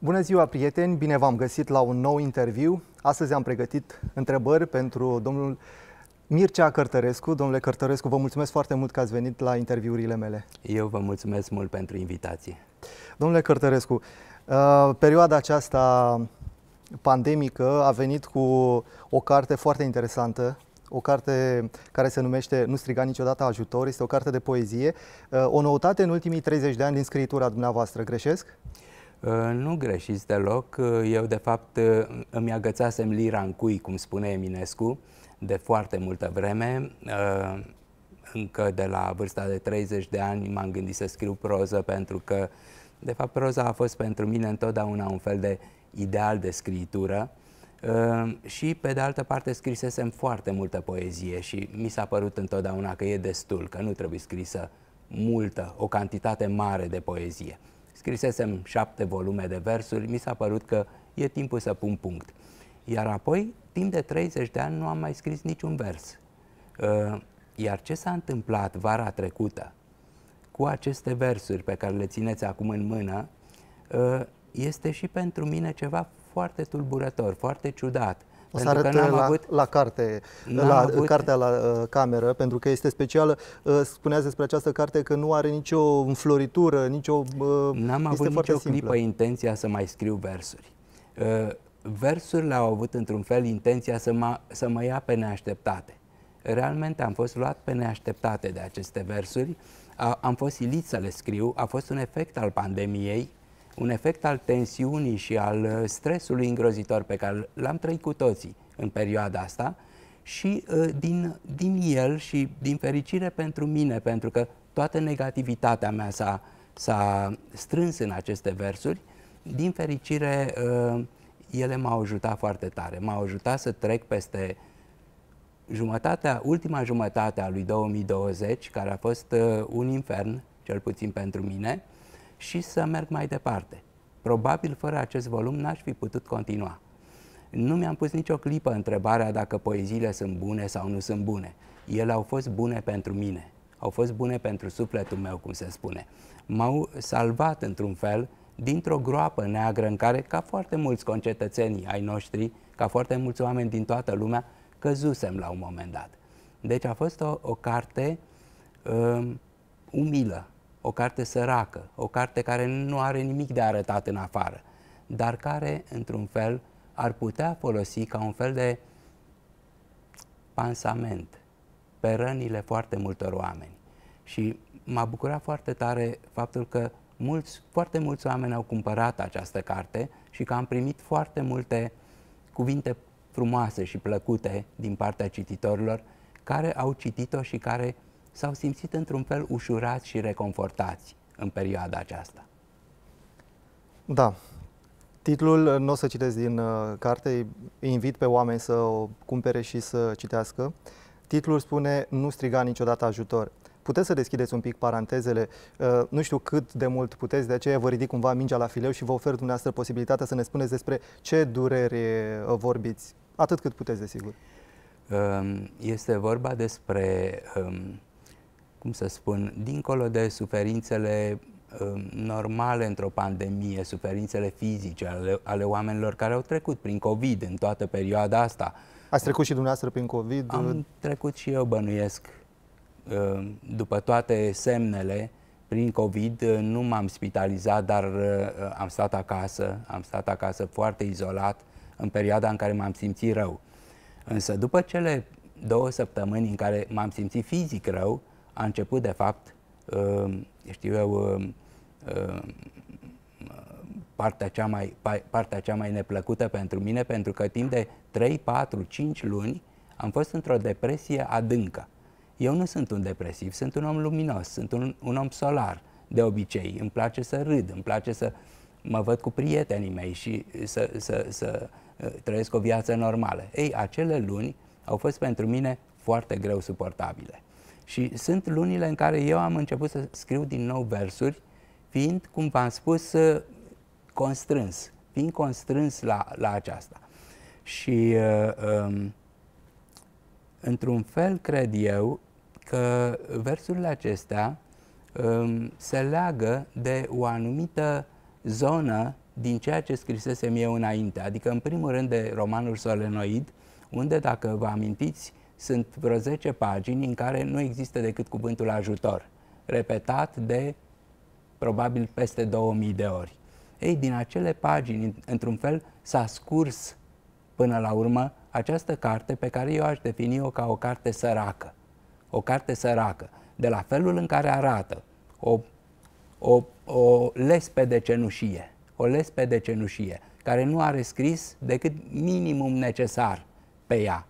Bună ziua, prieteni! Bine v-am găsit la un nou interviu. Astăzi am pregătit întrebări pentru domnul Mircea Cărtărescu. Domnule Cărtărescu, vă mulțumesc foarte mult că ați venit la interviurile mele. Eu vă mulțumesc mult pentru invitație. Domnule Cărtărescu, uh, perioada aceasta pandemică a venit cu o carte foarte interesantă, o carte care se numește Nu striga niciodată ajutor, este o carte de poezie, uh, o noutate în ultimii 30 de ani din scritura dumneavoastră, greșesc? Uh, nu greșiți deloc. Uh, eu, de fapt, uh, îmi agățasem lira în cui, cum spune Eminescu, de foarte multă vreme. Încă de la vârsta de 30 de ani m-am gândit să scriu proză pentru că, de fapt, proza a fost pentru mine întotdeauna un fel de ideal de scritură și, pe de altă parte, scrisesem foarte multă poezie și mi s-a părut întotdeauna că e destul, că nu trebuie scrisă multă, o cantitate mare de poezie. Scrisesem șapte volume de versuri, mi s-a părut că e timpul să pun punct. Iar apoi, timp de 30 de ani, nu am mai scris niciun vers. Uh, iar ce s-a întâmplat vara trecută cu aceste versuri pe care le țineți acum în mână, uh, este și pentru mine ceva foarte tulburător, foarte ciudat. O să arăt la, avut... la carte, la avut... cartea la uh, cameră, pentru că este specială. Uh, spuneați despre această carte că nu are nicio înfloritură, nicio... Uh, N-am avut nicio simplă. clipă intenția să mai scriu versuri. Uh, versurile au avut într-un fel intenția să mă, să mă ia pe neașteptate. Realmente am fost luat pe neașteptate de aceste versuri, a, am fost silit să le scriu, a fost un efect al pandemiei, un efect al tensiunii și al uh, stresului îngrozitor pe care l-am trăit cu toții în perioada asta și uh, din, din el și din fericire pentru mine, pentru că toată negativitatea mea s-a, s-a strâns în aceste versuri, din fericire uh, ele m-au ajutat foarte tare, m-au ajutat să trec peste jumătatea, ultima jumătate a lui 2020, care a fost un infern, cel puțin pentru mine, și să merg mai departe. Probabil fără acest volum n-aș fi putut continua. Nu mi-am pus nicio clipă întrebarea dacă poeziile sunt bune sau nu sunt bune. Ele au fost bune pentru mine, au fost bune pentru sufletul meu, cum se spune. M-au salvat într-un fel dintr-o groapă neagră în care, ca foarte mulți concetățenii ai noștri, ca foarte mulți oameni din toată lumea, căzusem la un moment dat. Deci a fost o, o carte um, umilă, o carte săracă, o carte care nu are nimic de arătat în afară, dar care, într-un fel, ar putea folosi ca un fel de pansament pe rănile foarte multor oameni. Și m-a bucurat foarte tare faptul că mulți, foarte mulți oameni au cumpărat această carte și că am primit foarte multe cuvinte frumoase și plăcute din partea cititorilor care au citit-o și care s-au simțit într-un fel ușurați și reconfortați în perioada aceasta. Da. Titlul nu o să citesc din uh, carte, îi invit pe oameni să o cumpere și să citească. Titlul spune Nu striga niciodată ajutor. Puteți să deschideți un pic parantezele, uh, nu știu cât de mult puteți, de aceea vă ridic cumva mingea la fileu și vă ofer dumneavoastră posibilitatea să ne spuneți despre ce durere uh, vorbiți, atât cât puteți, desigur. Um, este vorba despre um, cum să spun, dincolo de suferințele uh, normale într-o pandemie, suferințele fizice ale, ale oamenilor care au trecut prin COVID în toată perioada asta. Ați trecut și dumneavoastră prin COVID? Am trecut și eu, bănuiesc, uh, după toate semnele, prin COVID uh, nu m-am spitalizat, dar uh, am stat acasă, am stat acasă foarte izolat în perioada în care m-am simțit rău. Însă după cele două săptămâni în care m-am simțit fizic rău, a început, de fapt, uh, știu eu, uh, uh, partea cea, mai, partea cea mai neplăcută pentru mine, pentru că timp de 3, 4, 5 luni am fost într-o depresie adâncă. Eu nu sunt un depresiv, sunt un om luminos, sunt un, un om solar de obicei. Îmi place să râd, îmi place să mă văd cu prietenii mei și să, să, să trăiesc o viață normală. Ei, acele luni au fost pentru mine foarte greu suportabile. Și sunt lunile în care eu am început să scriu din nou versuri, fiind, cum v-am spus, constrâns, fiind constrâns la, la aceasta. Și uh, um, într-un fel cred eu că versurile acestea um, se leagă de o anumită zonă din ceea ce scrisesem eu înainte, adică în primul rând de romanul Solenoid, unde, dacă vă amintiți, sunt vreo 10 pagini în care nu există decât cuvântul ajutor, repetat de probabil peste 2000 de ori. Ei, din acele pagini, într-un fel, s-a scurs până la urmă această carte pe care eu aș defini-o ca o carte săracă. O carte săracă, de la felul în care arată, o, o, o lespede cenușie, o lespede cenușie, care nu are scris decât minimum necesar pe ea,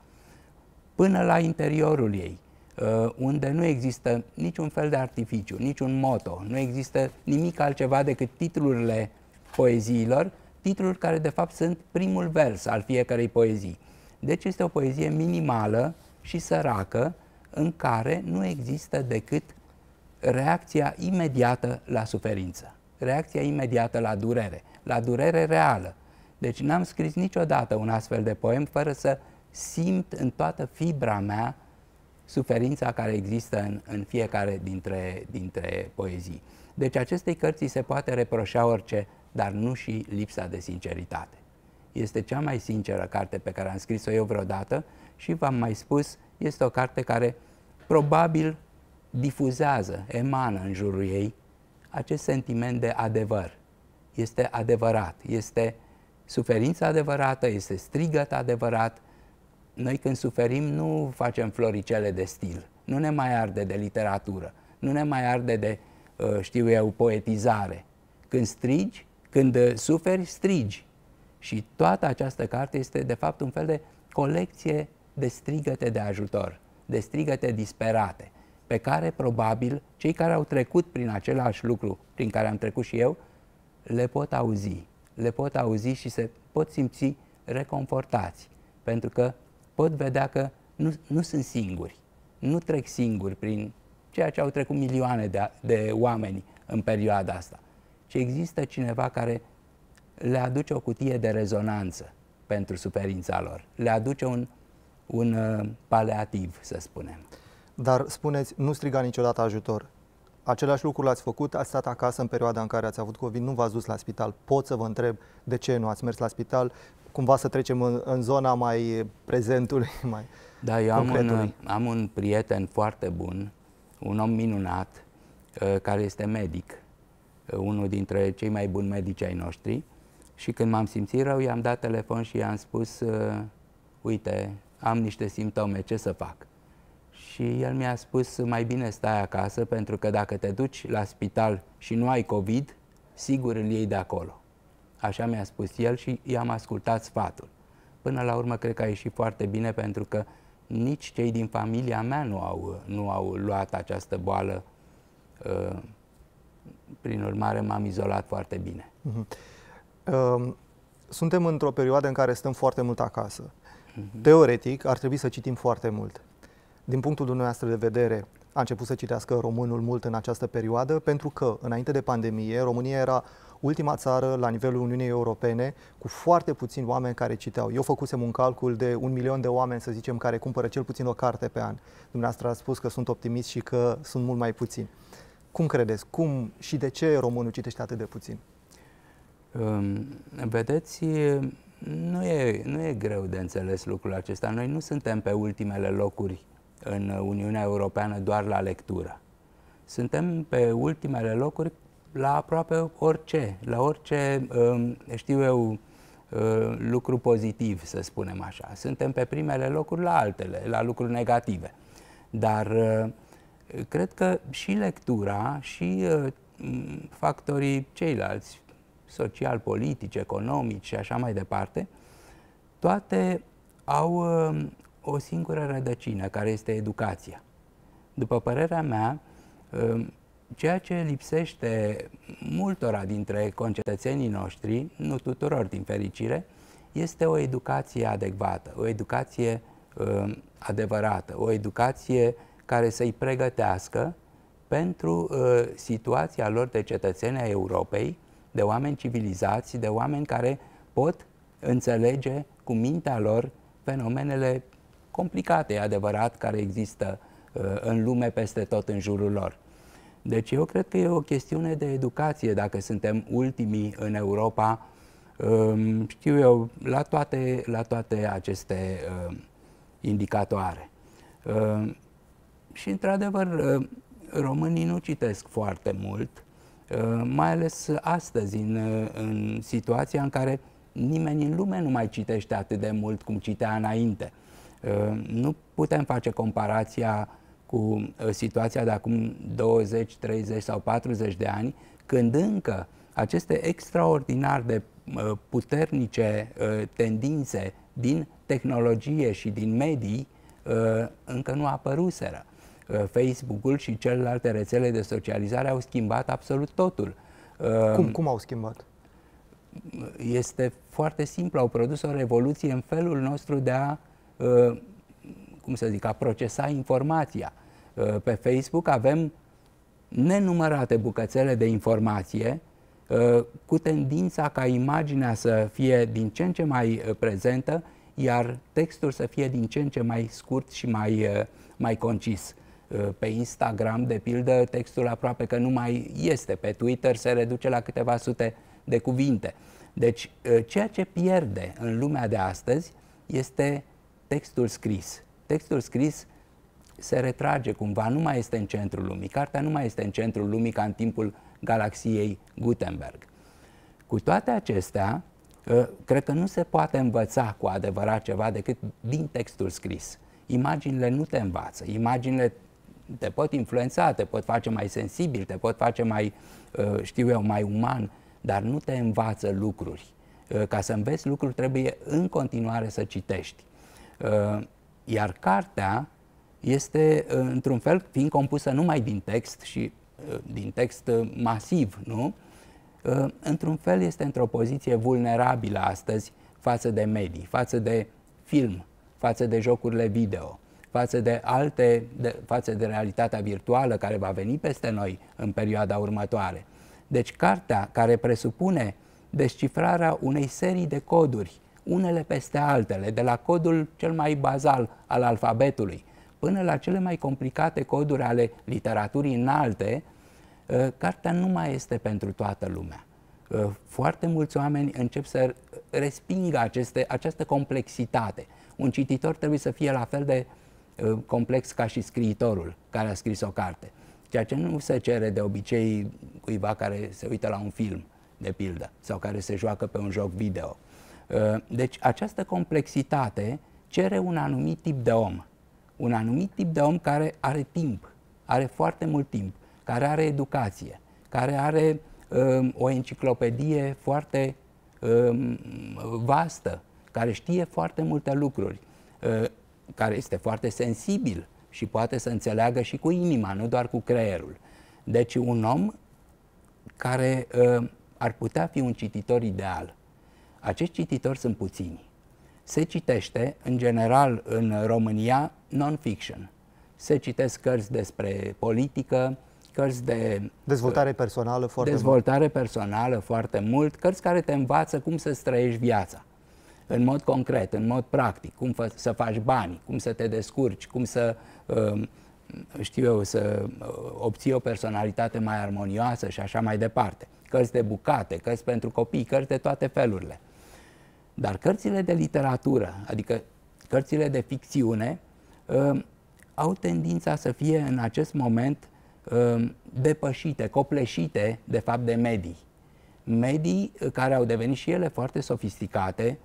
până la interiorul ei, uh, unde nu există niciun fel de artificiu, niciun moto, nu există nimic altceva decât titlurile poeziilor, titluri care de fapt sunt primul vers al fiecărei poezii. Deci este o poezie minimală și săracă în care nu există decât reacția imediată la suferință, reacția imediată la durere, la durere reală. Deci n-am scris niciodată un astfel de poem fără să simt în toată fibra mea suferința care există în, în fiecare dintre, dintre poezii. Deci acestei cărți se poate reproșa orice, dar nu și lipsa de sinceritate. Este cea mai sinceră carte pe care am scris-o eu vreodată și v-am mai spus, este o carte care probabil difuzează, emană în jurul ei acest sentiment de adevăr. Este adevărat, este suferința adevărată, este strigăt adevărat. Noi când suferim nu facem floricele de stil, nu ne mai arde de literatură, nu ne mai arde de, uh, știu eu, poetizare. Când strigi, când uh, suferi, strigi. Și toată această carte este de fapt un fel de colecție de strigăte de ajutor, de strigăte disperate, pe care probabil cei care au trecut prin același lucru prin care am trecut și eu, le pot auzi. Le pot auzi și se pot simți reconfortați, pentru că pot vedea că nu, nu sunt singuri, nu trec singuri prin ceea ce au trecut milioane de, de oameni în perioada asta, ci există cineva care le aduce o cutie de rezonanță pentru suferința lor, le aduce un, un uh, paleativ, să spunem. Dar spuneți, nu striga niciodată ajutor. Același lucru l-ați făcut, ați stat acasă în perioada în care ați avut COVID, nu v-ați dus la spital. Pot să vă întreb de ce nu ați mers la spital? Cumva să trecem în, în zona mai prezentului, mai Da, eu am un, am un prieten foarte bun, un om minunat, uh, care este medic, uh, unul dintre cei mai buni medici ai noștri. Și când m-am simțit rău, i-am dat telefon și i-am spus, uh, uite, am niște simptome, ce să fac? Și el mi-a spus, mai bine stai acasă, pentru că dacă te duci la spital și nu ai COVID, sigur îl iei de acolo. Așa mi-a spus el și i-am ascultat sfatul. Până la urmă, cred că a ieșit foarte bine, pentru că nici cei din familia mea nu au, nu au luat această boală. Uh, prin urmare, m-am izolat foarte bine. Uh-huh. Suntem într-o perioadă în care stăm foarte mult acasă. Uh-huh. Teoretic, ar trebui să citim foarte mult din punctul dumneavoastră de vedere, a început să citească românul mult în această perioadă, pentru că, înainte de pandemie, România era ultima țară la nivelul Uniunii Europene cu foarte puțini oameni care citeau. Eu făcusem un calcul de un milion de oameni, să zicem, care cumpără cel puțin o carte pe an. Dumneavoastră a spus că sunt optimist și că sunt mult mai puțini. Cum credeți? Cum și de ce românul citește atât de puțin? Um, vedeți, nu e, nu e greu de înțeles lucrul acesta. Noi nu suntem pe ultimele locuri în Uniunea Europeană doar la lectură. Suntem pe ultimele locuri la aproape orice, la orice, um, știu eu, uh, lucru pozitiv, să spunem așa. Suntem pe primele locuri la altele, la lucruri negative. Dar uh, cred că și lectura și uh, factorii ceilalți, social, politici, economici și așa mai departe, toate au o singură rădăcină, care este educația. După părerea mea, um, ceea ce lipsește multora dintre concetățenii noștri, nu tuturor din fericire, este o educație adecvată, o educație uh, adevărată, o educație care să-i pregătească pentru uh, situația lor de cetățeni a Europei, de oameni civilizați, de oameni care pot înțelege cu mintea lor fenomenele complicate, e adevărat, care există uh, în lume peste tot în jurul lor. Deci eu cred că e o chestiune de educație dacă suntem ultimii în Europa uh, știu eu, la toate, la toate aceste uh, indicatoare. Uh, și, într-adevăr, uh, românii nu citesc foarte mult, uh, mai ales astăzi, în, uh, în situația în care nimeni în lume nu mai citește atât de mult cum citea înainte. Uh, nu putem face comparația cu uh, situația de acum 20, 30 sau 40 de ani, când încă aceste extraordinar de uh, puternice tendințe din tehnologie și din medii încă nu apăruseră. Facebook-ul și celelalte rețele de socializare au schimbat absolut totul. Cum, cum au schimbat? Este foarte simplu, au produs o revoluție în felul nostru de a Uh, cum să zic, a procesa informația. Uh, pe Facebook avem nenumărate bucățele de informație uh, cu tendința ca imaginea să fie din ce în ce mai prezentă, iar textul să fie din ce în ce mai scurt și mai, mai concis. Pe Instagram, de pildă, textul aproape că nu mai este. Pe Twitter se reduce la câteva sute de cuvinte. Deci, ceea ce pierde în lumea de astăzi este textul scris. Textul scris se retrage cumva, nu mai este în centrul lumii. Cartea nu mai este în centrul lumii ca în timpul galaxiei Gutenberg. Cu toate acestea, ă, cred că nu se poate învăța cu adevărat ceva decât din textul scris. Imaginile nu te învață, imaginile te pot influența, te pot face mai sensibil, te pot face mai, ă, știu eu, mai uman, dar nu te învață lucruri. Ă, ca să înveți lucruri trebuie în continuare să citești. Uh, iar cartea este, uh, într-un fel, fiind compusă numai din text și uh, din text masiv, nu? Într-un fel este într-o poziție vulnerabilă astăzi față de medii, față de film, față de jocurile video, față de alte, de, față de realitatea virtuală care va veni peste noi în perioada următoare. Deci cartea care presupune descifrarea unei serii de coduri unele peste altele, de la codul cel mai bazal al alfabetului până la cele mai complicate coduri ale literaturii înalte, ă, cartea nu mai este pentru toată lumea. Ă, foarte mulți oameni încep să respingă aceste, această complexitate. Un cititor trebuie să fie la fel de ă, complex ca și scriitorul care a scris o carte, ceea ce nu se cere de obicei cuiva care se uită la un film, de pildă, sau care se joacă pe un joc video. Uh, deci această complexitate cere un anumit tip de om. Un anumit tip de om care are timp, are foarte mult timp, care are educație, care are um, o enciclopedie foarte um, vastă, care știe foarte multe lucruri, uh, care este foarte sensibil și poate să înțeleagă și cu inima, nu doar cu creierul. Deci un om care uh, ar putea fi un cititor ideal. Acești cititori sunt puțini. Se citește, în general, în România, non-fiction. Se citesc cărți despre politică, cărți de... Dezvoltare personală foarte Dezvoltare mult. personală foarte mult, cărți care te învață cum să trăiești viața. În mod concret, în mod practic, cum să faci bani, cum să te descurci, cum să, um, știu eu, să uh, obții o personalitate mai armonioasă și așa mai departe. Cărți de bucate, cărți pentru copii, cărți de toate felurile. Dar cărțile de literatură, adică cărțile de ficțiune, uh, au tendința să fie în acest moment uh, depășite, copleșite de fapt de medii. Medii care au devenit și ele foarte sofisticate,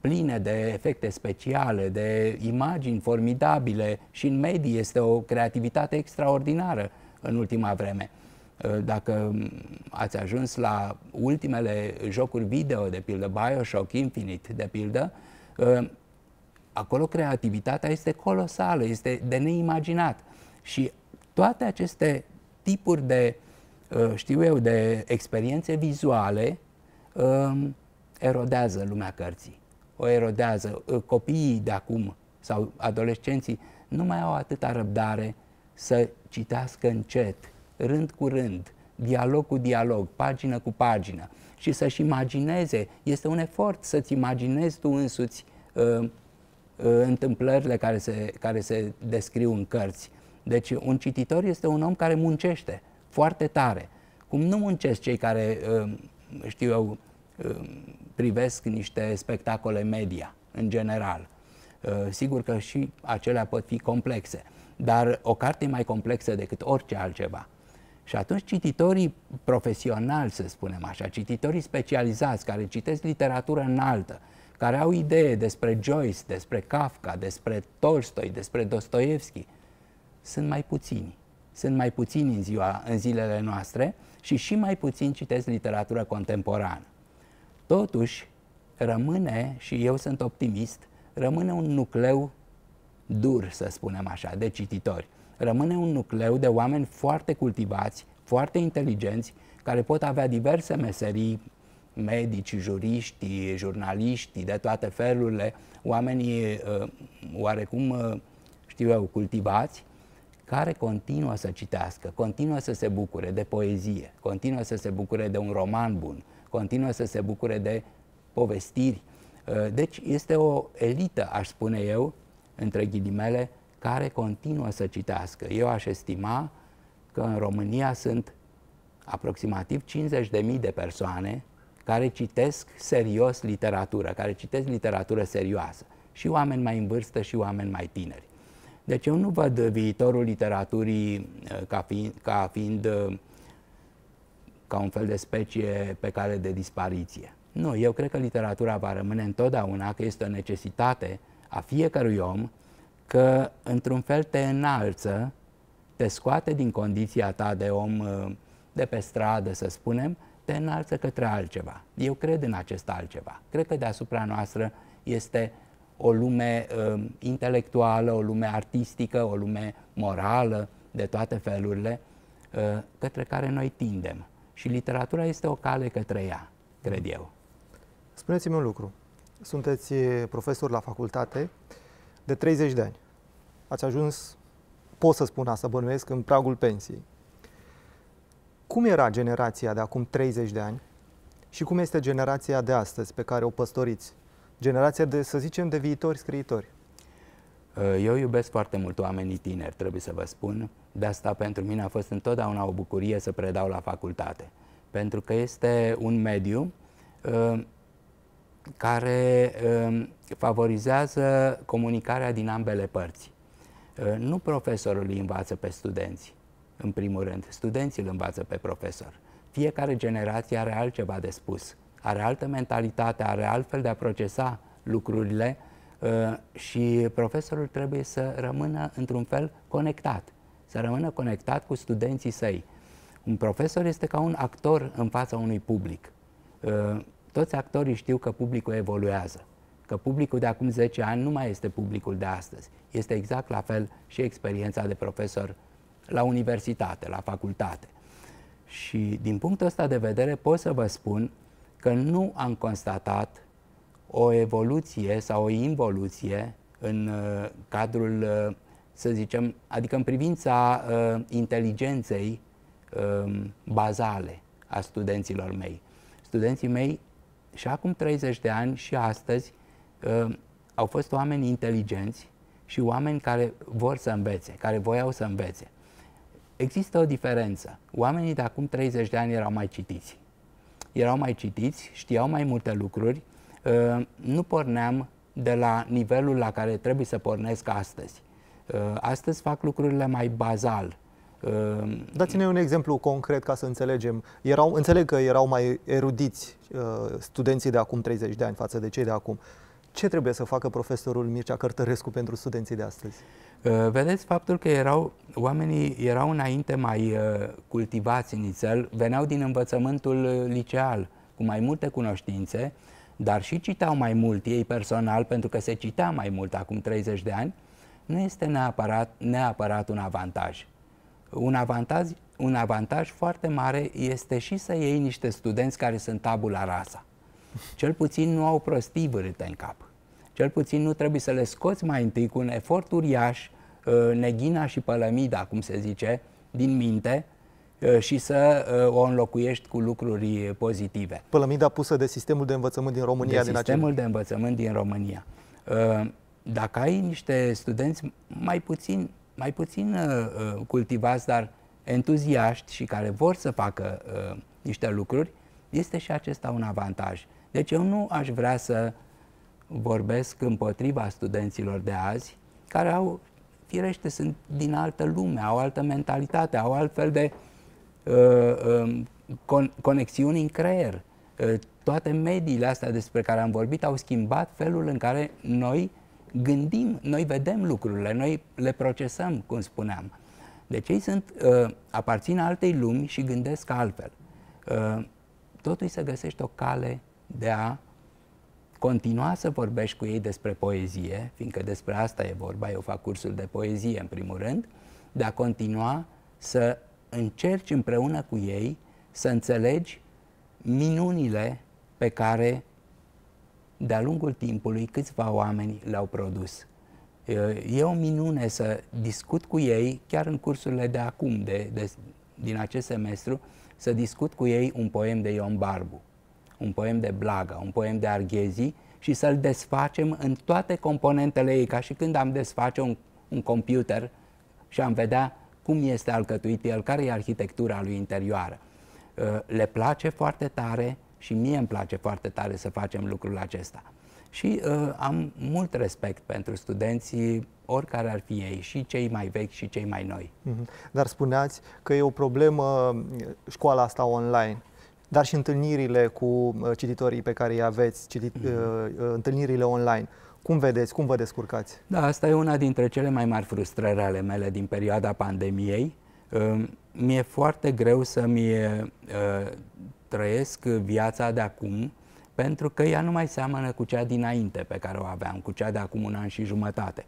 pline de efecte speciale, de imagini formidabile și în medii este o creativitate extraordinară în ultima vreme. Uh, dacă ați ajuns la ultimele jocuri video, de pildă Bioshock Infinite, de pildă, uh, acolo creativitatea este colosală, este de neimaginat. Și toate aceste tipuri de, uh, știu eu, de experiențe vizuale erodează lumea cărții. O erodează. Copiii de acum sau adolescenții nu mai au atâta răbdare să citească încet, rând cu rând, dialog cu dialog, pagină cu pagină și să-și imagineze, este un efort să-ți imaginezi tu însuți uh, uh, întâmplările care se, care se descriu în cărți. Deci un cititor este un om care muncește foarte tare, cum nu muncesc cei care, uh, știu eu, privesc niște spectacole media, în general. Sigur că și acelea pot fi complexe, dar o carte e mai complexă decât orice altceva. Și atunci cititorii profesionali, să spunem așa, cititorii specializați care citesc literatură înaltă, care au idee despre Joyce, despre Kafka, despre Tolstoi, despre Dostoevski, sunt mai puțini. Sunt mai puțini în, ziua, în zilele noastre și și mai puțin citesc literatură contemporană. Totuși, rămâne, și eu sunt optimist, rămâne un nucleu dur, să spunem așa, de cititori. Rămâne un nucleu de oameni foarte cultivați, foarte inteligenți, care pot avea diverse meserii, medici, juriști, jurnaliști, de toate felurile, oamenii uh, oarecum, uh, știu eu, cultivați, care continuă să citească, continuă să se bucure de poezie, continuă să se bucure de un roman bun, continuă să se bucure de povestiri. Uh, deci este o elită, aș spune eu, între ghilimele, care continuă să citească. Eu aș estima că în România sunt aproximativ 50.000 de persoane care citesc serios literatură, care citesc literatură serioasă. Și oameni mai în vârstă și oameni mai tineri. Deci eu nu văd viitorul literaturii uh, ca fiind, ca, fiind, uh, ca un fel de specie pe care de dispariție. Nu, eu cred că literatura va rămâne întotdeauna, că este o necesitate a fiecărui om, că într-un fel te înalță, te scoate din condiția ta de om uh, de pe stradă, să spunem, te înalță către altceva. Eu cred în acest altceva. Cred că deasupra noastră este o lume uh, intelectuală, o lume artistică, o lume morală, de toate felurile, uh, către care noi tindem. Și literatura este o cale către ea, cred eu. Spuneți-mi un lucru. Sunteți profesor la facultate de 30 de ani. Ați ajuns, pot să spun asta, bănuiesc, în pragul pensiei. Cum era generația de acum 30 de ani și cum este generația de astăzi pe care o păstoriți? Generația de, să zicem, de viitori scriitori. Uh, eu iubesc foarte mult oamenii tineri, trebuie să vă spun. De asta pentru mine a fost întotdeauna o bucurie să predau la facultate. Pentru că este un mediu uh, care uh, favorizează comunicarea din ambele părți. Uh, nu profesorul îi învață pe studenți, în primul rând. Studenții îl învață pe profesor. Fiecare generație are altceva de spus, are altă mentalitate, are altfel de a procesa lucrurile uh, și profesorul trebuie să rămână într-un fel conectat, să rămână conectat cu studenții săi. Un profesor este ca un actor în fața unui public. Uh, toți actorii știu că publicul evoluează, că publicul de acum 10 ani nu mai este publicul de astăzi. Este exact la fel și experiența de profesor la universitate, la facultate. Și din punctul ăsta de vedere pot să vă spun că nu am constatat o evoluție sau o involuție în uh, cadrul, uh, să zicem, adică în privința uh, inteligenței uh, bazale a studenților mei. Studenții mei și acum 30 de ani și astăzi uh, au fost oameni inteligenți și oameni care vor să învețe, care voiau să învețe. Există o diferență. Oamenii de acum 30 de ani erau mai citiți. Erau mai citiți, știau mai multe lucruri, uh, nu porneam de la nivelul la care trebuie să pornesc astăzi. Uh, astăzi fac lucrurile mai bazal. Uh, Dați-ne un exemplu concret ca să înțelegem. Erau, înțeleg că erau mai erudiți studenții de acum 30 de ani față de cei de acum. Ce trebuie să facă profesorul Mircea Cărtărescu pentru studenții de astăzi? Uh, vedeți faptul că erau, oamenii erau înainte mai uh, cultivați inițial, veneau din învățământul uh, liceal cu mai multe cunoștințe, dar și citeau mai mult ei personal, pentru că se citea mai mult acum 30 de ani, nu este neapărat, neapărat un avantaj. Un avantaj, un avantaj foarte mare este și să iei niște studenți care sunt tabula rasa. Cel puțin nu au prostii vârâte în cap. Cel puțin nu trebuie să le scoți mai întâi cu un efort uriaș uh, neghina și pălămida, cum se zice, din minte uh, și să uh, o înlocuiești cu lucruri pozitive. Pălămida pusă de sistemul de învățământ din România. De din sistemul acele... de învățământ din România. Dacă ai niște studenți mai puțin, mai puțin cultivați, dar entuziaști și care vor să facă niște lucruri, Este și acesta un avantaj. Deci eu nu aș vrea să vorbesc împotriva studenților de azi, care au, firește, sunt din altă lume, au altă mentalitate, au altfel de uh, uh, con- conexiuni în creier. Uh, toate mediile astea despre care am vorbit au schimbat felul în care noi gândim, noi vedem lucrurile, noi le procesăm, cum spuneam. Deci ei sunt, uh, aparțin altei lumi și gândesc altfel. Uh, totul să găsești o cale de a continua să vorbești cu ei despre poezie, fiindcă despre asta e vorba, eu fac cursul de poezie în primul rând, de a continua să încerci împreună cu ei să înțelegi minunile pe care de-a lungul timpului câțiva oameni le-au produs. E o minune să discut cu ei, chiar în cursurile de acum, de, de, din acest semestru, să discut cu ei un poem de Ion Barbu, un poem de Blaga, un poem de Arghezi și să-l desfacem în toate componentele ei, ca și când am desface un, un computer și am vedea cum este alcătuit el, care e arhitectura lui interioară. Le place foarte tare și mie îmi place foarte tare să facem lucrul acesta. Și uh, am mult respect pentru studenții, oricare ar fi ei, și cei mai vechi și cei mai noi. Mm-hmm. Dar spuneați că e o problemă școala asta online, dar și întâlnirile cu uh, cititorii pe care îi aveți, citit, mm-hmm. uh, întâlnirile online. Cum vedeți, cum vă descurcați? Da, asta e una dintre cele mai mari frustrări ale mele din perioada pandemiei. Uh, mi-e foarte greu să-mi uh, trăiesc viața de acum pentru că ea nu mai seamănă cu cea dinainte pe care o aveam, cu cea de acum un an și jumătate.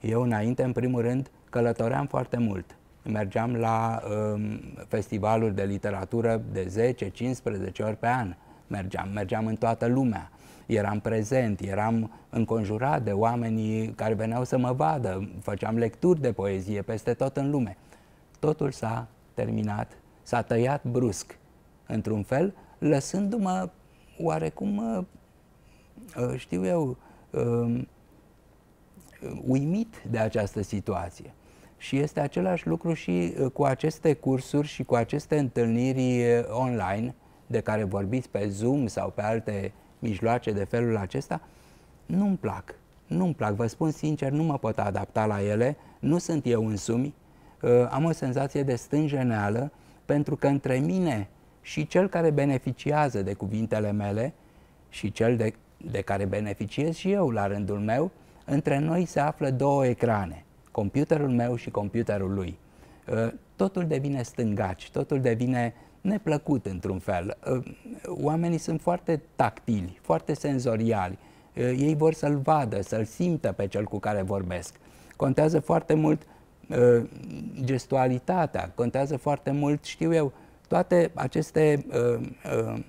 Eu înainte, în primul rând, călătoream foarte mult. Mergeam la um, festivaluri de literatură de 10-15 ori pe an. Mergeam, mergeam în toată lumea. Eram prezent, eram înconjurat de oamenii care veneau să mă vadă, făceam lecturi de poezie peste tot în lume. Totul s-a terminat, s-a tăiat brusc, într-un fel, lăsându-mă oarecum, uh, uh, știu eu, um, uimit de această situație. Și este același lucru și uh, cu aceste cursuri și cu aceste întâlniri online de care vorbiți pe Zoom sau pe alte mijloace de felul acesta, nu-mi plac. Nu-mi plac, vă spun sincer, nu mă pot adapta la ele, nu sunt eu însumi, am o senzație de stânjeneală pentru că între mine și cel care beneficiază de cuvintele mele și cel de, de care beneficiez și eu la rândul meu, între noi se află două ecrane, computerul meu și computerul lui. Uh, totul devine stângaci, totul devine neplăcut într-un fel. Uh, oamenii sunt foarte tactili, foarte senzoriali. Uh, ei vor să-l vadă, să-l simtă pe cel cu care vorbesc. Contează foarte mult gestualitatea, contează foarte mult, știu eu, toate aceste, uh, uh,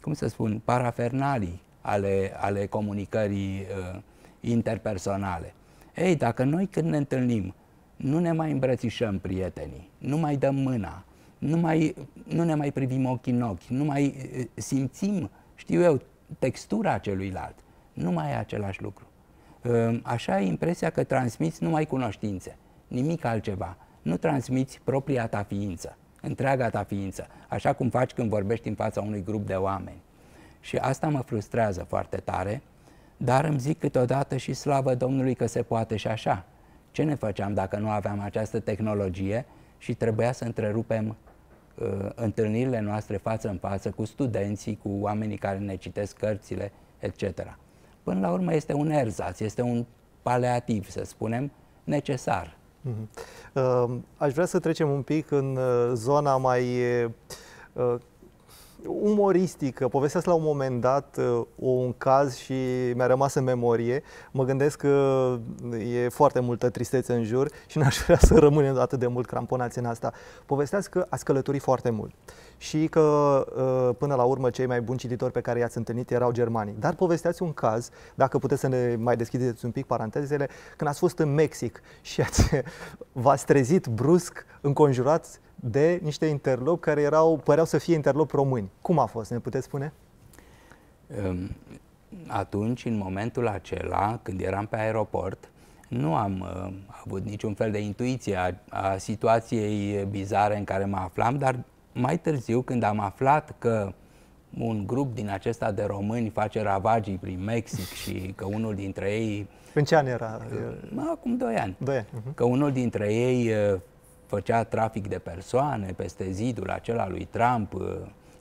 cum să spun, parafernalii ale, ale comunicării uh, interpersonale. Ei, dacă noi când ne întâlnim nu ne mai îmbrățișăm prietenii, nu mai dăm mâna, nu, mai, nu ne mai privim ochii în ochi, nu mai uh, simțim, știu eu, textura celuilalt, nu mai e același lucru. Uh, așa ai impresia că transmiți numai cunoștințe, nimic altceva. Nu transmiți propria ta ființă întreaga ta ființă, așa cum faci când vorbești în fața unui grup de oameni. Și asta mă frustrează foarte tare, dar îmi zic câteodată și slavă Domnului că se poate și așa. Ce ne făceam dacă nu aveam această tehnologie și trebuia să întrerupem uh, întâlnirile noastre față în față cu studenții, cu oamenii care ne citesc cărțile, etc. Până la urmă este un erzaț, este un paleativ, să spunem, necesar. Mm-hmm. Aș vrea să trecem un pic în uh, zona mai uh, umoristică. Povestesc la un moment dat uh, un caz și mi-a rămas în memorie. Mă gândesc că e foarte multă tristețe în jur și n-aș vrea să rămânem atât de mult cramponați în asta. Povesteați că ați călătorit foarte mult și că uh, până la urmă cei mai buni cititori pe care i-ați întâlnit erau germanii. Dar povesteați un caz, dacă puteți să ne mai deschideți un pic parantezele, când ați fost în Mexic și ați, v-ați trezit brusc înconjurați de niște interlopi care erau, păreau să fie interlopi români. Cum a fost? Ne puteți spune? Um, atunci, în momentul acela, când eram pe aeroport, nu am uh, avut niciun fel de intuiție a, a situației bizare în care mă aflam, dar mai târziu, când am aflat că un grup din acesta de români face ravagii prin Mexic și că unul dintre ei... În ce an era? Acum doi ani. Doi ani. Uh-huh. Că unul dintre ei făcea trafic de persoane peste zidul acela lui Trump,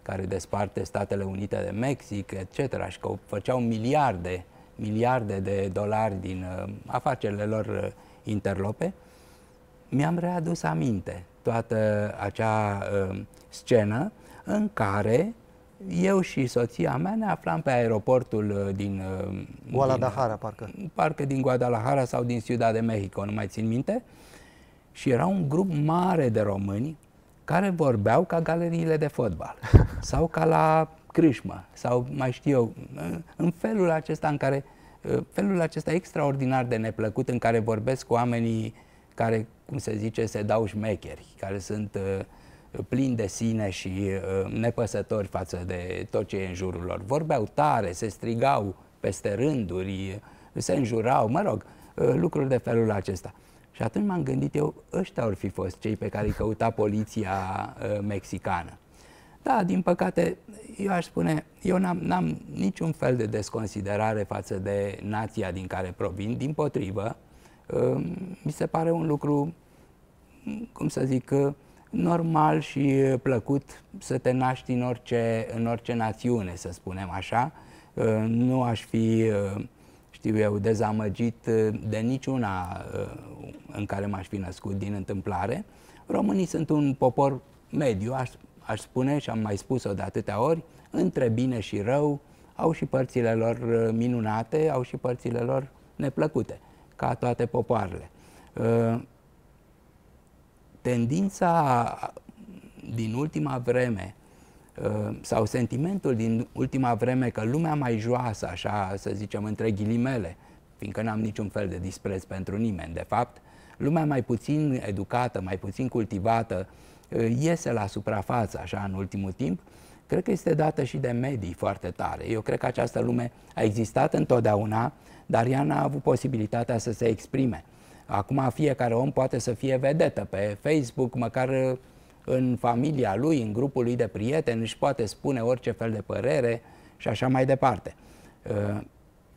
care desparte Statele Unite de Mexic, etc. Și că făceau miliarde, miliarde de dolari din afacerile lor interlope. Mi-am readus aminte toată acea uh, scenă în care eu și soția mea ne aflam pe aeroportul uh, din... Uh, Guadalajara, din, parcă. Parcă din Guadalajara sau din Ciudad de Mexico, nu mai țin minte. Și era un grup mare de români care vorbeau ca galeriile de fotbal sau ca la crâșmă sau mai știu eu, în felul acesta în care felul acesta extraordinar de neplăcut în care vorbesc cu oamenii care, cum se zice, se dau șmecheri, care sunt uh, plini de sine și uh, nepăsători față de tot ce e în jurul lor. Vorbeau tare, se strigau peste rânduri, se înjurau, mă rog, uh, lucruri de felul acesta. Și atunci m-am gândit eu, ăștia ar fi fost cei pe care îi căuta poliția uh, mexicană. Da, din păcate, eu aș spune, eu n-am, n-am niciun fel de desconsiderare față de nația din care provin, din potrivă, uh, mi se pare un lucru, cum să zic, uh, normal și plăcut să te naști în orice, în orice națiune, să spunem așa. Uh, nu aș fi, știu eu, dezamăgit de niciuna în care m-aș fi născut din întâmplare. Românii sunt un popor mediu, aș, aș spune și am mai spus-o de atâtea ori, între bine și rău, au și părțile lor uh, minunate, au și părțile lor neplăcute, ca toate popoarele. Uh, tendința din ultima vreme uh, sau sentimentul din ultima vreme că lumea mai joasă, așa să zicem între ghilimele, fiindcă n-am niciun fel de dispreț pentru nimeni, de fapt, lumea mai puțin educată, mai puțin cultivată, iese la suprafață așa în ultimul timp cred că este dată și de medii foarte tare. Eu cred că această lume a existat întotdeauna, dar ea n-a avut posibilitatea să se exprime. Acum fiecare om poate să fie vedetă pe Facebook, măcar în familia lui, în grupul lui de prieteni, își poate spune orice fel de părere și așa mai departe. Uh,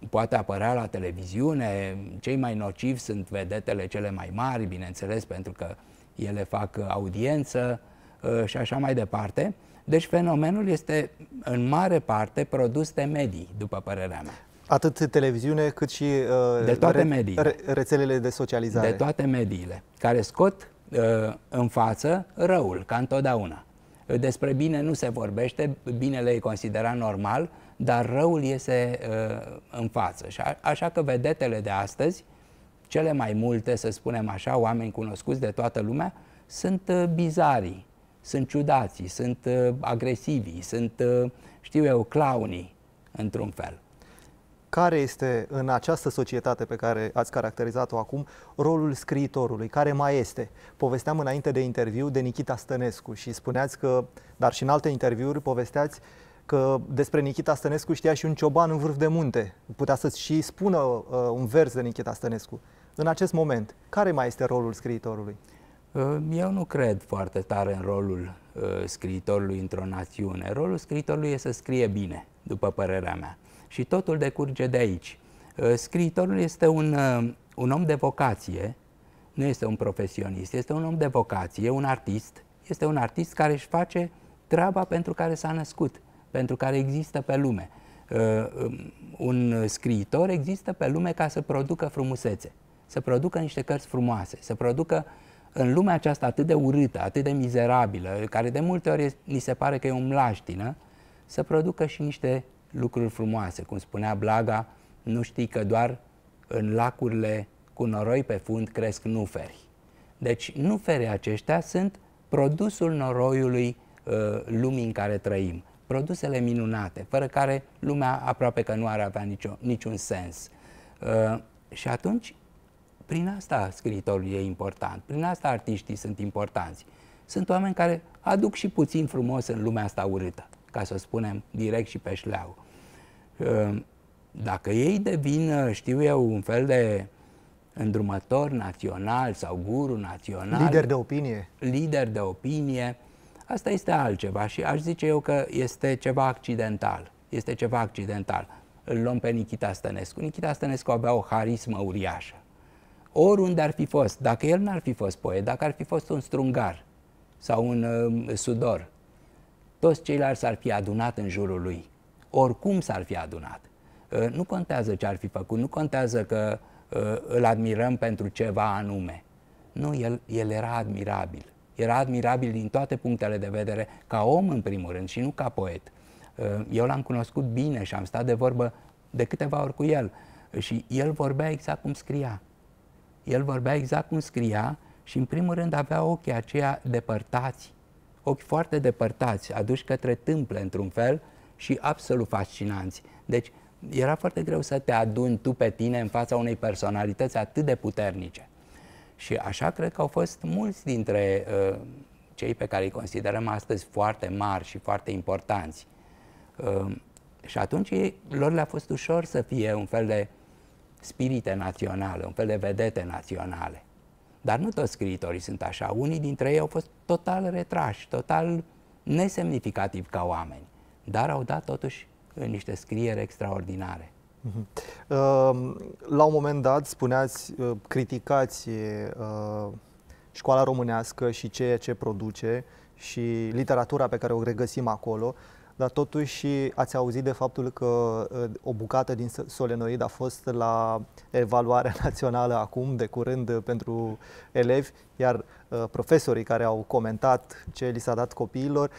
poate apărea la televiziune, cei mai nocivi sunt vedetele cele mai mari, bineînțeles, pentru că ele fac audiență uh, și așa mai departe. Deci fenomenul este în mare parte produs de medii, după părerea mea. Atât televiziune cât și uh, de toate mediile. Re, rețelele de socializare. De toate mediile, care scot uh, în față răul, ca întotdeauna. Despre bine nu se vorbește, binele e considerat normal, dar răul iese uh, în față. Și a, așa că vedetele de astăzi, cele mai multe, să spunem așa, oameni cunoscuți de toată lumea, sunt uh, bizarii, sunt ciudații, sunt uh, agresivi, sunt, uh, știu eu, clownii, într-un fel. Care este în această societate pe care ați caracterizat-o acum rolul scriitorului? Care mai este? Povesteam înainte de interviu de Nikita Stănescu și spuneați că, dar și în alte interviuri, povesteați că despre Nikita Stănescu știa și un cioban în vârf de munte. Putea să și spună uh, un vers de Nikita Stănescu. În acest moment, care mai este rolul scriitorului? Uh, eu nu cred foarte tare în rolul uh, scriitorului într-o națiune. Rolul scriitorului e să scrie bine, după părerea mea. Și totul decurge de aici. Uh, scriitorul este un, un om de vocație, nu este un profesionist, este un om de vocație, un artist. Este un artist care își face treaba pentru care s-a născut, pentru care există pe lume. Um, un scriitor există pe lume ca să producă frumusețe, să producă niște cărți frumoase, să producă uh, în lumea aceasta atât de urâtă, atât de mizerabilă, care de multe ori ni se pare că e o mlaștină, să producă și niște lucruri frumoase. Cum spunea Blaga, nu știi că doar în lacurile cu noroi pe fund cresc nuferi. Deci nuferii aceștia sunt produsul noroiului uh, lumii în care trăim. Produsele minunate, fără care lumea aproape că nu ar avea nicio, niciun sens. Uh, și atunci prin asta scriitorul e important, prin asta artiștii sunt importanți. Sunt oameni care aduc și puțin frumos în lumea asta urâtă, ca să o spunem direct și pe șleau. Ehm, dacă ei devin, știu eu, un fel de îndrumător național sau guru național, lider de opinie, lider de opinie, Asta este altceva și aș zice eu că este ceva accidental. Este ceva accidental. Îl luăm pe Nikita Stănescu. Nikita Stănescu avea o harismă uriașă. Oriunde ar fi fost, dacă el n-ar fi fost poet, dacă ar fi fost un strungar sau un uh, sudor, toți ceilalți s-ar fi adunat în jurul lui. Oricum s-ar fi adunat. Uh, nu contează ce ar fi făcut, nu contează că uh, îl admirăm pentru ceva anume. Nu, el, el era admirabil. Era admirabil din toate punctele de vedere, ca om în primul rând și nu ca poet. Uh, eu l-am cunoscut bine și am stat de vorbă de câteva ori cu el și el vorbea exact cum scria. El vorbea exact cum scria și în primul rând avea ochii aceia depărtați, ochi foarte depărtați, aduși către tâmple într-un fel și absolut fascinanți. Deci era foarte greu să te aduni tu pe tine în fața unei personalități atât de puternice. Și așa cred că au fost mulți dintre uh, cei pe care îi considerăm astăzi foarte mari și foarte importanți. Uh, și atunci ei, lor le-a fost ușor să fie un fel de spirite naționale, un fel de vedete naționale. Dar nu toți scriitorii sunt așa. Unii dintre ei au fost total retrași, total nesemnificativ ca oameni, dar au dat totuși niște scrieri extraordinare. Mhm. La un moment dat, spuneați, uh, criticați uh, școala românească și ceea ce produce și literatura pe care o regăsim acolo dar totuși ați auzit de faptul că uh, o bucată din solenoid a fost la evaluarea națională acum, de curând, uh, pentru elevi, iar uh, profesorii care au comentat ce li s-a dat copiilor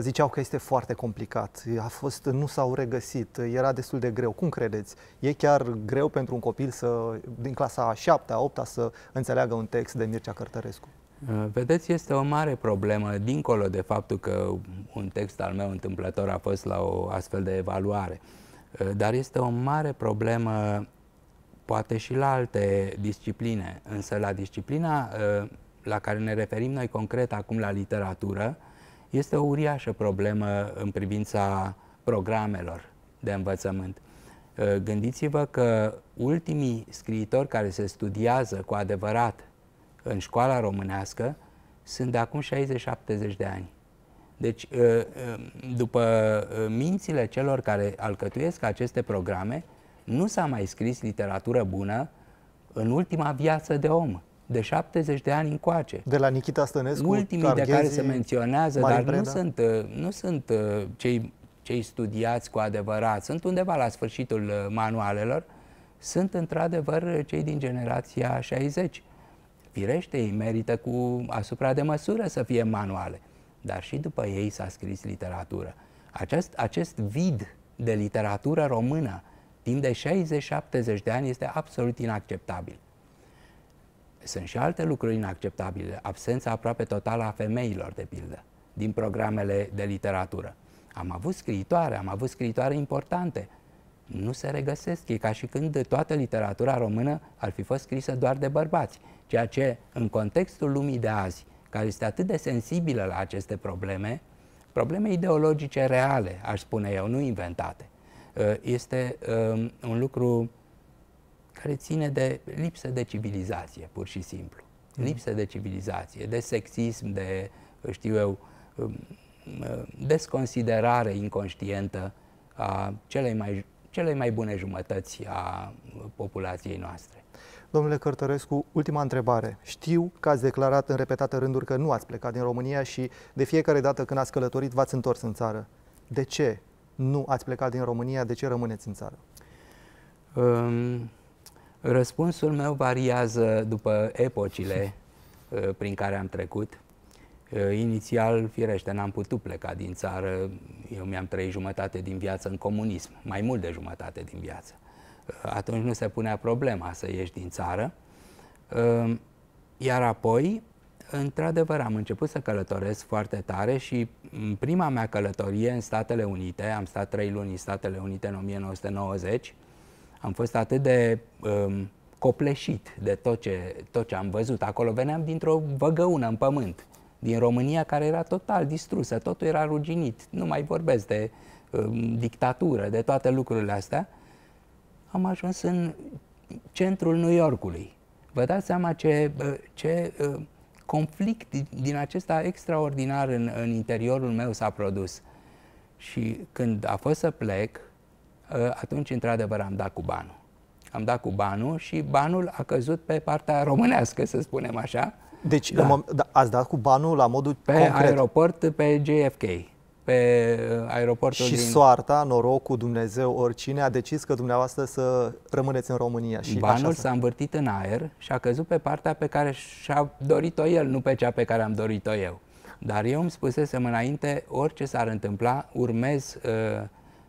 ziceau că este foarte complicat. A fost, nu s-au regăsit, era destul de greu. Cum credeți? E chiar greu pentru un copil să, din clasa a 7 a 8 să înțeleagă un text de Mircea Cărtărescu? Uh, vedeți, este o mare problemă, dincolo de faptul că un text al meu întâmplător a fost la o astfel de evaluare, uh, dar este o mare problemă poate și la alte discipline, însă la disciplina uh, la care ne referim noi concret acum la literatură, este o uriașă problemă în privința programelor de învățământ. Gândiți-vă că ultimii scriitori care se studiază cu adevărat în școala românească sunt de acum 60-70 de ani. Deci, ă, ă, după ă, mințile celor care alcătuiesc aceste programe, nu s-a mai scris literatură bună în ultima viață de om, de 70 de ani încoace. De la Nikita Stănescu, Ultimii Carghezi, de care se menționează, dar nu sunt, nu sunt cei, cei studiați cu adevărat, sunt undeva la sfârșitul manualelor, sunt într-adevăr cei din generația 60 Firește, ei merită cu asupra de măsură să fie manuale, dar și după ei s-a scris literatură. Acest, acest vid de literatură română timp de 60-70 de ani este absolut inacceptabil. Sunt și alte lucruri inacceptabile. Absența aproape totală a femeilor, de pildă, din programele de literatură. Am avut scriitoare, am avut scriitoare importante. Nu se regăsesc. E ca și când toată literatura română ar fi fost scrisă doar de bărbați. Ceea ce, în contextul lumii de azi, care este atât de sensibilă la aceste probleme, probleme ideologice reale, aș spune eu, nu inventate, uh, este um, un lucru care ține de lipsă de civilizație, pur și simplu. Mm. Lipsă de civilizație, de sexism, de, știu eu, um, uh, desconsiderare inconștientă a celei mai, celei mai bune jumătăți a populației noastre. Domnule Cărtărescu, ultima întrebare. Știu că ați declarat în repetate rânduri că nu ați plecat din România și de fiecare dată când ați călătorit v-ați întors în țară. De ce nu ați plecat din România? De ce rămâneți în țară? Um, răspunsul meu variază după epocile uh, prin care am trecut. Uh, inițial, firește, n-am putut pleca din țară. Eu mi-am trăit jumătate din viață în comunism, mai mult de jumătate din viață atunci nu se punea problema să ieși din țară. Ehm, iar apoi, într-adevăr, am început să călătoresc foarte tare și în prima mea călătorie în Statele Unite, am stat trei luni în Statele Unite în 1990, am fost atât de um, copleșit de tot ce, tot ce am văzut. Acolo veneam dintr-o văgăună în pământ, din România care era total distrusă, totul era ruginit. Nu mai vorbesc de um, dictatură, de toate lucrurile astea am ajuns în centrul New Yorkului. Vă dați seama ce, ce conflict din acesta extraordinar în, în interiorul meu s-a produs. Și când a fost să plec, ă, atunci într-adevăr am dat cu banul. Am dat cu banul și banul a căzut pe partea românească, să spunem așa. Deci da. da, ați dat cu banul la modul Pe concret. aeroport, pe JFK pe uh, aeroportul și din... soarta, norocul, Dumnezeu, oricine a decis că dumneavoastră să rămâneți în România. Și Banul s-a învârtit în aer și a căzut pe partea pe care și-a dorit-o el, nu pe cea pe care am dorit-o eu. Dar eu îmi spusesem înainte, orice s-ar întâmpla, urmez uh,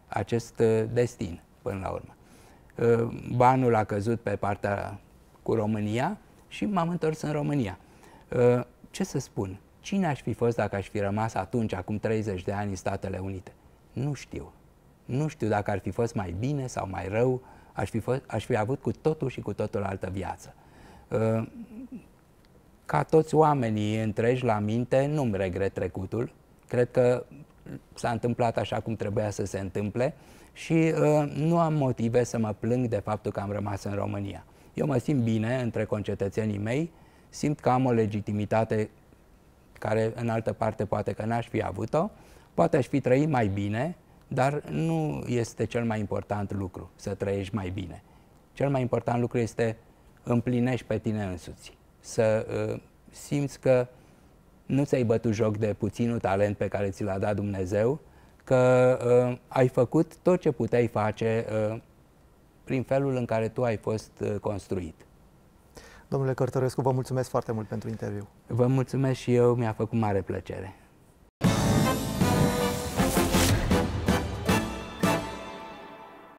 acest uh, destin până la urmă. Uh, banul a căzut pe partea cu România și m-am întors în România. Uh, ce să spun? Cine aș fi fost dacă aș fi rămas atunci, acum 30 de ani, în Statele Unite? Nu știu. Nu știu dacă ar fi fost mai bine sau mai rău, aș fi, fost, aș fi avut cu totul și cu totul altă viață. Uh, ca toți oamenii întregi la minte, nu-mi regret trecutul. Cred că s-a întâmplat așa cum trebuia să se întâmple și uh, nu am motive să mă plâng de faptul că am rămas în România. Eu mă simt bine între concetățenii mei, simt că am o legitimitate care în altă parte poate că n-aș fi avut-o, poate aș fi trăit mai bine, dar nu este cel mai important lucru să trăiești mai bine. Cel mai important lucru este împlinești pe tine însuți, să uh, simți că nu ți-ai bătut joc de puținul talent pe care ți l-a dat Dumnezeu, că uh, ai făcut tot ce puteai face uh, prin felul în care tu ai fost uh, construit. Domnule Cărtărescu, vă mulțumesc foarte mult pentru interviu. Vă mulțumesc și eu, mi-a făcut mare plăcere.